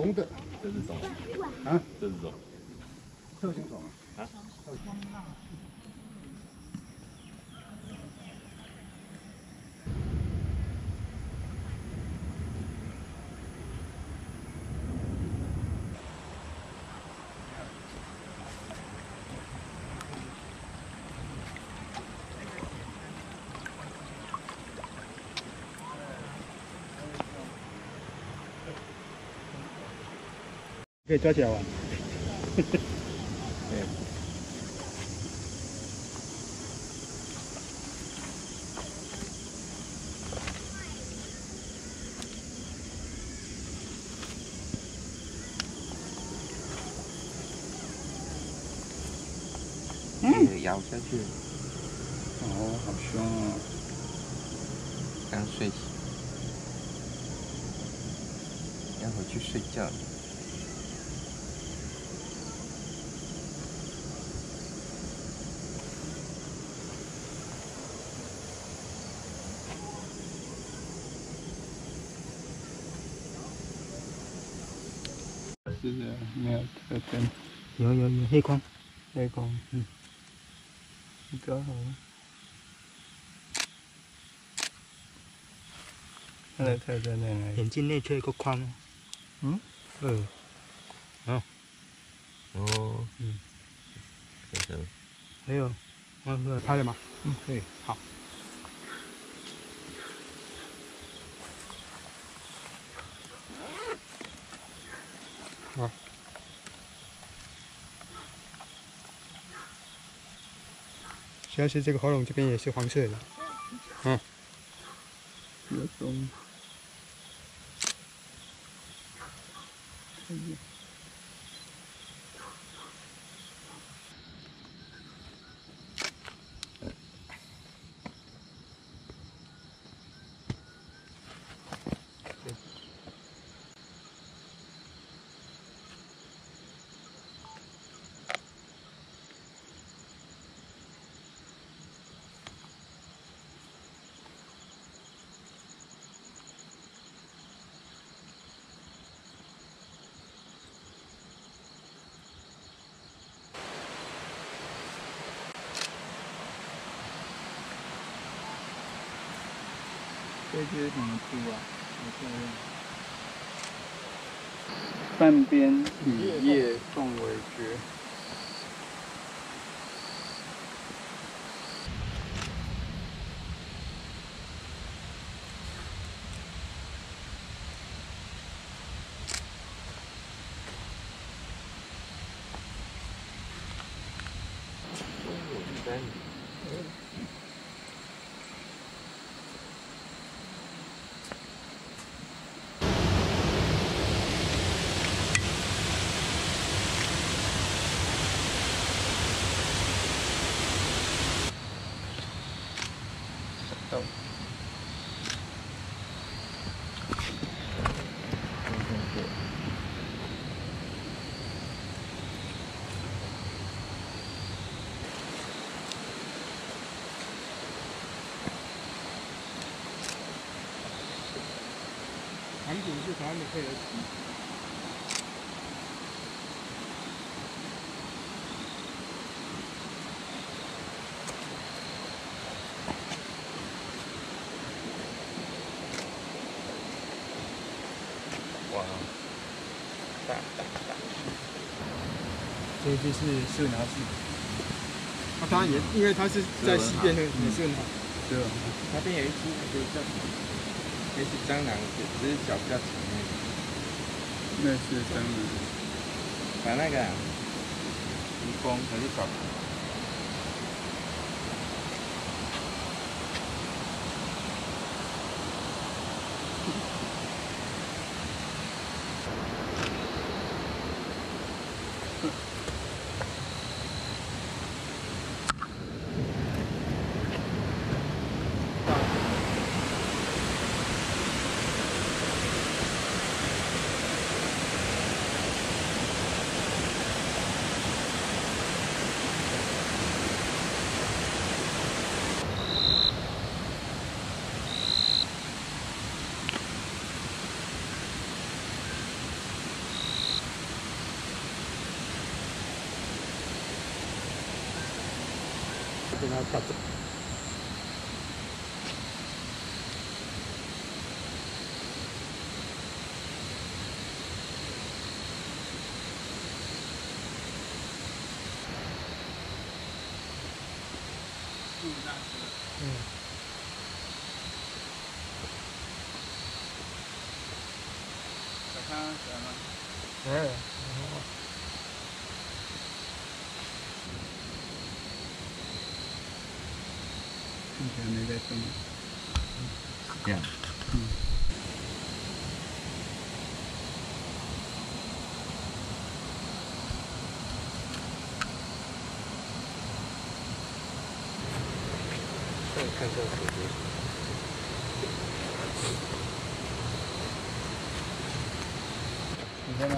公的，这是什么？啊，这是什么？特性虫啊。可以抓起来玩。嗯，咬下去，哦，好凶哦！刚睡醒，要回去睡觉了。是的，没有特征。有有有黑框，黑光，嗯，你抓好了。它的特征在哪里？眼睛内侧有个框。嗯，嗯，哦，嗯，这是还有，我拍了吗？嗯，可以。好。好。现在是这个喉咙这边也是黄色的，嗯，比较重。这只什么猪啊？好漂亮。半边雨叶凤尾蕨。一长颈是台湾的配合鸡。哇，大大大！这是顺毛氏，它当然也因为它是在西边的，也是很好。对啊。那边有一只那个叫什么？那是蟑螂，只是脚比较长那个。那是蟑螂。把那个啊蜈蚣还是找它跳走。嗯。小康起来吗？哎。目前没在动。这样。嗯。再看一下手机。你在吗？